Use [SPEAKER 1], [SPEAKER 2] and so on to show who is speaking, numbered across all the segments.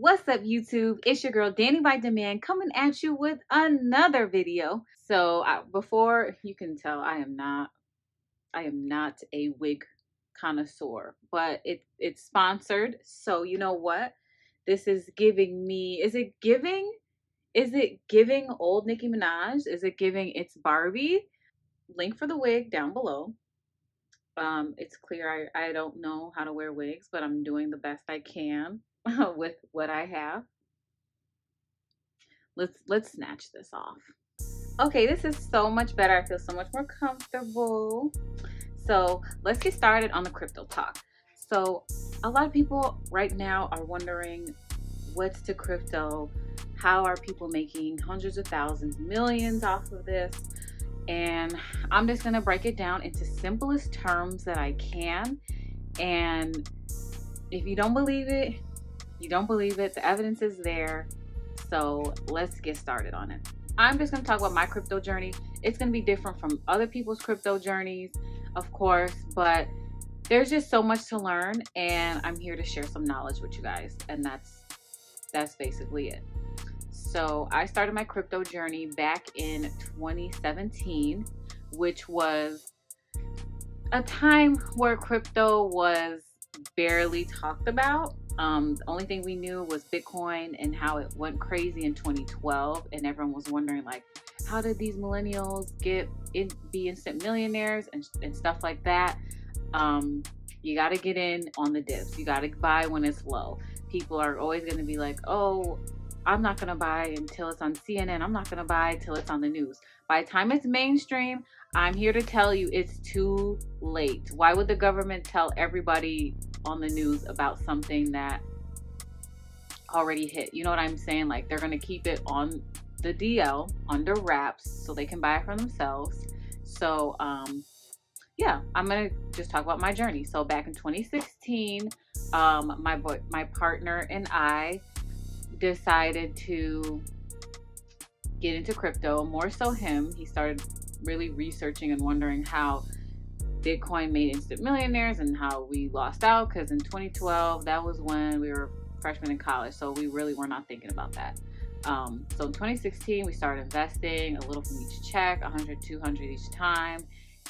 [SPEAKER 1] What's up, YouTube? It's your girl Dani by Demand coming at you with another video. So, uh, before you can tell, I am not, I am not a wig connoisseur, but it it's sponsored. So you know what? This is giving me. Is it giving? Is it giving old Nicki Minaj? Is it giving it's Barbie? Link for the wig down below. Um, it's clear I, I don't know how to wear wigs, but I'm doing the best I can with what I have. Let's let's snatch this off. Okay, this is so much better. I feel so much more comfortable. So let's get started on the crypto talk. So a lot of people right now are wondering what's to crypto? How are people making hundreds of thousands, millions off of this? And I'm just gonna break it down into simplest terms that I can. And if you don't believe it, you don't believe it. The evidence is there. So let's get started on it. I'm just going to talk about my crypto journey. It's going to be different from other people's crypto journeys, of course, but there's just so much to learn and I'm here to share some knowledge with you guys and that's that's basically it. So, I started my crypto journey back in 2017, which was a time where crypto was barely talked about um, the only thing we knew was Bitcoin and how it went crazy in 2012, and everyone was wondering like, how did these millennials get in, be instant millionaires and, and stuff like that? Um, you got to get in on the dips. You got to buy when it's low. People are always going to be like, oh, I'm not going to buy until it's on CNN. I'm not going to buy until it's on the news. By the time it's mainstream, I'm here to tell you it's too late. Why would the government tell everybody on the news about something that already hit? You know what I'm saying? Like they're going to keep it on the DL under wraps so they can buy it for themselves. So, um, yeah, I'm gonna just talk about my journey. So back in 2016, um, my boy, my partner and I decided to get into crypto. More so him. He started really researching and wondering how Bitcoin made instant millionaires and how we lost out because in 2012, that was when we were freshmen in college. So we really were not thinking about that. Um, so in 2016, we started investing a little from each check, 100, 200 each time.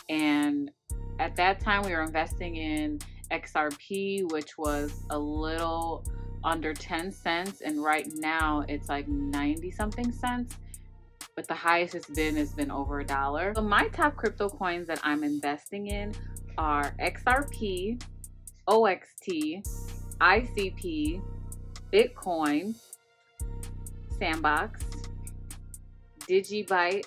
[SPEAKER 1] And at that time, we were investing in XRP, which was a little under 10 cents. And right now, it's like 90 something cents but the highest it's been has been over a dollar. So my top crypto coins that I'm investing in are XRP, OXT, ICP, Bitcoin, Sandbox, Digibyte,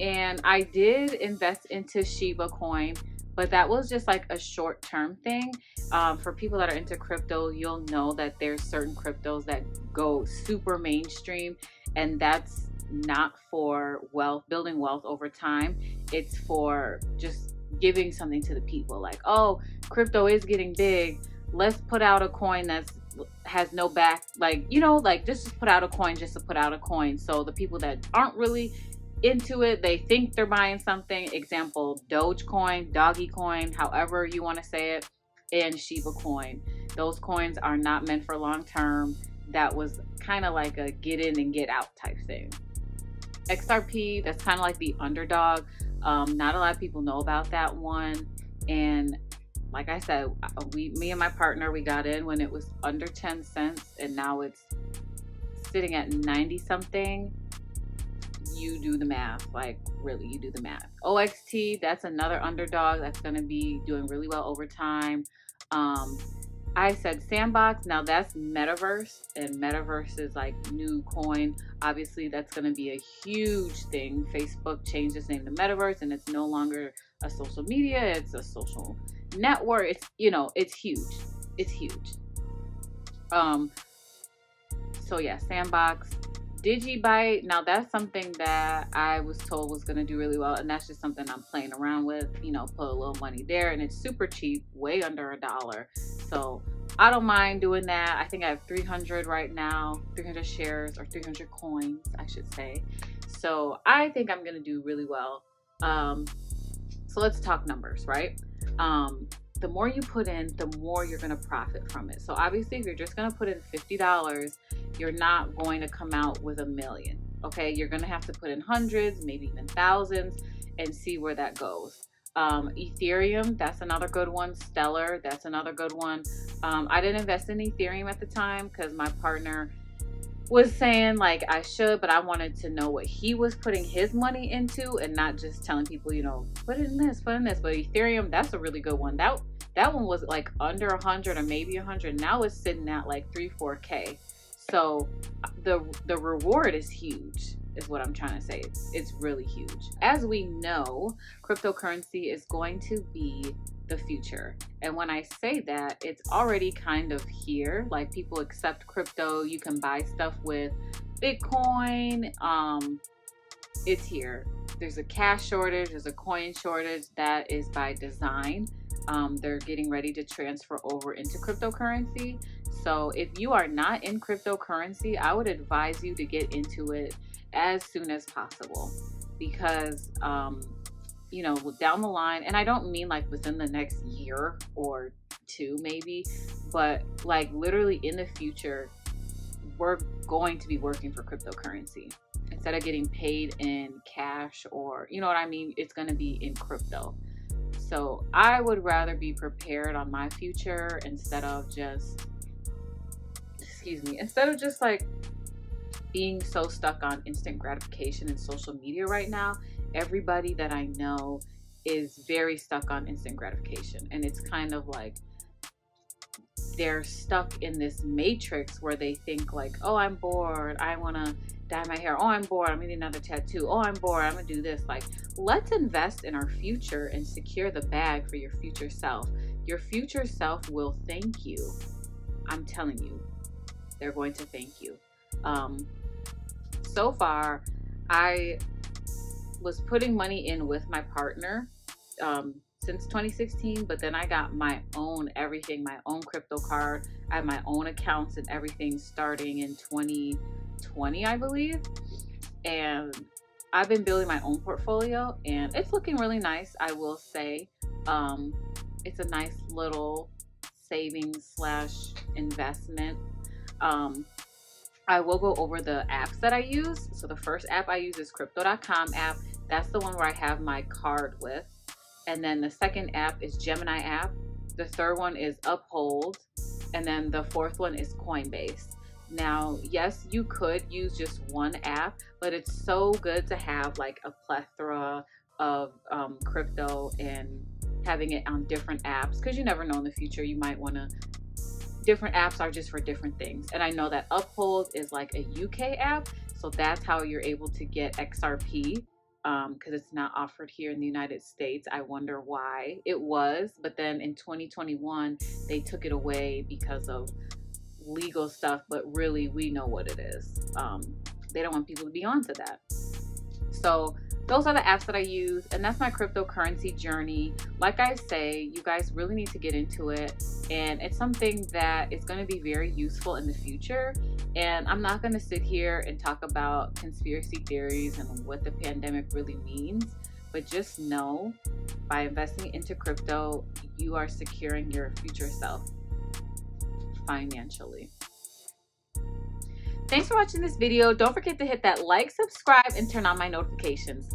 [SPEAKER 1] and I did invest into Shiba Coin, but that was just like a short term thing. Um, for people that are into crypto, you'll know that there's certain cryptos that go super mainstream and that's not for wealth building wealth over time. It's for just giving something to the people like oh crypto is getting big. Let's put out a coin that's has no back like you know like just put out a coin just to put out a coin. So the people that aren't really into it they think they're buying something. Example dogecoin doggy coin however you want to say it and shiba coin. Those coins are not meant for long term that was kind of like a get in and get out type thing. XRP, that's kind of like the underdog. Um, not a lot of people know about that one. And like I said, we, me and my partner, we got in when it was under 10 cents and now it's sitting at 90 something. You do the math, like really, you do the math. OXT, that's another underdog that's going to be doing really well over time. Um, I said Sandbox. Now that's Metaverse, and Metaverse is like new coin. Obviously, that's going to be a huge thing. Facebook changed its name to Metaverse, and it's no longer a social media, it's a social network. It's, you know, it's huge. It's huge. Um, so yeah, Sandbox. Digibyte, now that's something that I was told was going to do really well, and that's just something I'm playing around with. You know, put a little money there, and it's super cheap, way under a dollar. So I don't mind doing that. I think I have 300 right now, 300 shares or 300 coins, I should say. So I think I'm going to do really well. Um, so let's talk numbers, right? Um, the more you put in, the more you're going to profit from it. So obviously, if you're just going to put in $50, you're not going to come out with a million. Okay, you're going to have to put in hundreds, maybe even thousands, and see where that goes. Um, Ethereum, that's another good one. Stellar, that's another good one. Um, I didn't invest in Ethereum at the time because my partner was saying like I should, but I wanted to know what he was putting his money into and not just telling people, you know, put in this, put in this. But Ethereum, that's a really good one. That that one was like under a hundred or maybe a hundred. Now it's sitting at like three, four K. So the the reward is huge is what I'm trying to say. It's, it's really huge. As we know, cryptocurrency is going to be the future. And when I say that, it's already kind of here. Like people accept crypto, you can buy stuff with Bitcoin. Um, it's here. There's a cash shortage, there's a coin shortage that is by design. Um, they're getting ready to transfer over into cryptocurrency. So if you are not in cryptocurrency, I would advise you to get into it as soon as possible because um, you know down the line and i don't mean like within the next year or two maybe but like literally in the future we're going to be working for cryptocurrency. Instead of getting paid in cash or you know what i mean? It's going to be in crypto. So i would rather be prepared on my future instead of just excuse me instead of just like being so stuck on instant gratification and social media right now, everybody that I know is very stuck on instant gratification. And it's kind of like they're stuck in this matrix where they think like, oh, I'm bored. I want to dye my hair. Oh, I'm bored. I'm going to another tattoo. Oh, I'm bored. I'm going to do this. Like, let's invest in our future and secure the bag for your future self. Your future self will thank you. I'm telling you, they're going to thank you. Um, so far, I was putting money in with my partner um, since 2016, but then I got my own everything, my own crypto card. I have my own accounts and everything starting in 2020, I believe. And I've been building my own portfolio and it's looking really nice, I will say. Um, it's a nice little savings slash investment. Um, I will go over the apps that I use. So the first app I use is crypto.com app. That's the one where I have my card with. And then the second app is Gemini app. The third one is Uphold. And then the fourth one is Coinbase. Now, yes, you could use just one app, but it's so good to have like a plethora of um, crypto and having it on different apps because you never know in the future you might want to different apps are just for different things. And I know that Uphold is like a UK app, so that's how you're able to get XRP because um, it's not offered here in the United States. I wonder why it was, but then in 2021 they took it away because of legal stuff. But really, we know what it is. Um, they don't want people to be onto that. So those are the apps that I use, and that's my cryptocurrency journey. Like I say, you guys really need to get into it, and it's something that is going to be very useful in the future. And I'm not going to sit here and talk about conspiracy theories and what the pandemic really means, but just know by investing into crypto, you are securing your future self financially. Thanks for watching this video. Don't forget to hit that like, subscribe, and turn on my notifications.